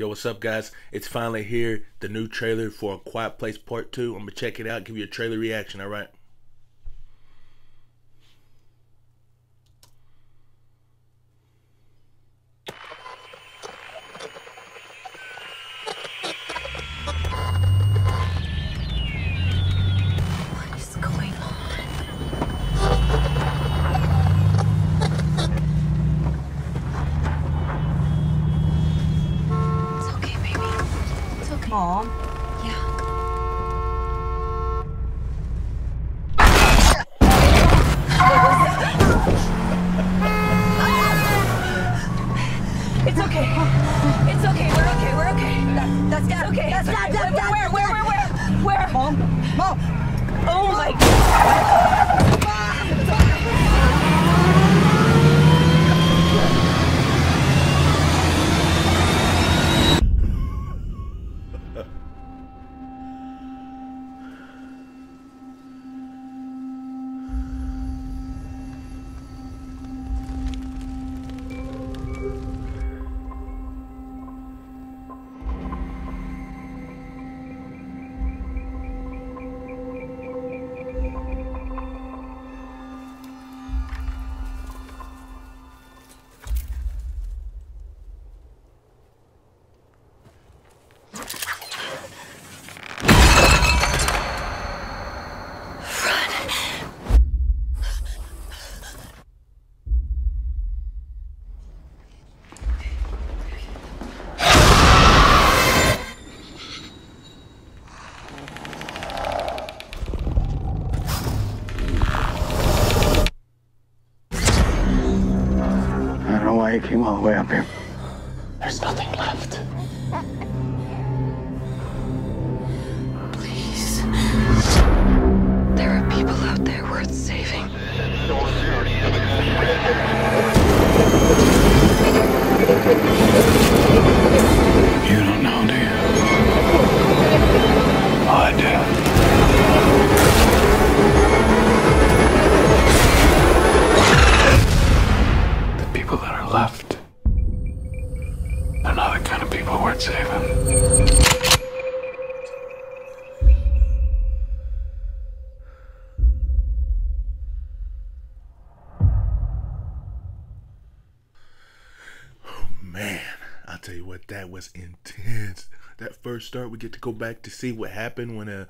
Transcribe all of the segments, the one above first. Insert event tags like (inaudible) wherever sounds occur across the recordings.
Yo, what's up, guys? It's finally here. The new trailer for A Quiet Place Part 2. I'm going to check it out, give you a trailer reaction, all right? What is going on? It's okay, baby. It's okay. Mom, It's okay. It's okay. We're okay. We're okay. that's It's okay. That's not. That, where, where, where, where? Where? Mom, mom. Why you came all the way up here. There's nothing left. Please. There are people out there worth saving. You don't know, do left, they're not the kind of people worth saving. I'll tell you what, that was intense. That first start, we get to go back to see what happened when uh,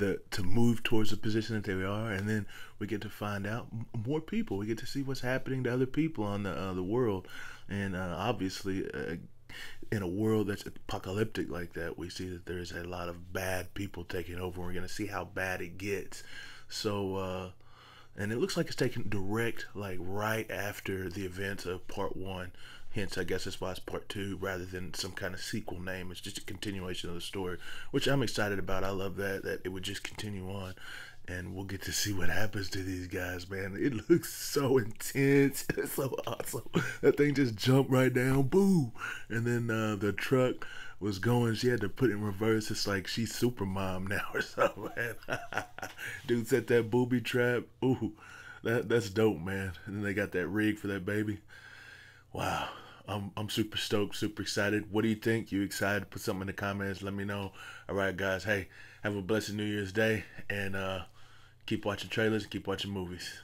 the to move towards the position that they are, and then we get to find out more people. We get to see what's happening to other people on the uh, the world, and uh, obviously, uh, in a world that's apocalyptic like that, we see that there's a lot of bad people taking over. We're gonna see how bad it gets. So. uh and it looks like it's taken direct like right after the events of part one hence i guess that's why it's part two rather than some kind of sequel name it's just a continuation of the story which i'm excited about i love that that it would just continue on and we'll get to see what happens to these guys man it (laughs) looks so intense (laughs) it's so awesome that thing just jumped right down boo and then uh, the truck was going, she had to put it in reverse. It's like she's super mom (laughs) now or something. Dude set that booby trap. Ooh, that that's dope, man. And then they got that rig for that baby. Wow. I'm I'm super stoked, super excited. What do you think? You excited? Put something in the comments. Let me know. All right, guys. Hey, have a blessed New Year's Day, and uh, keep watching trailers. And keep watching movies.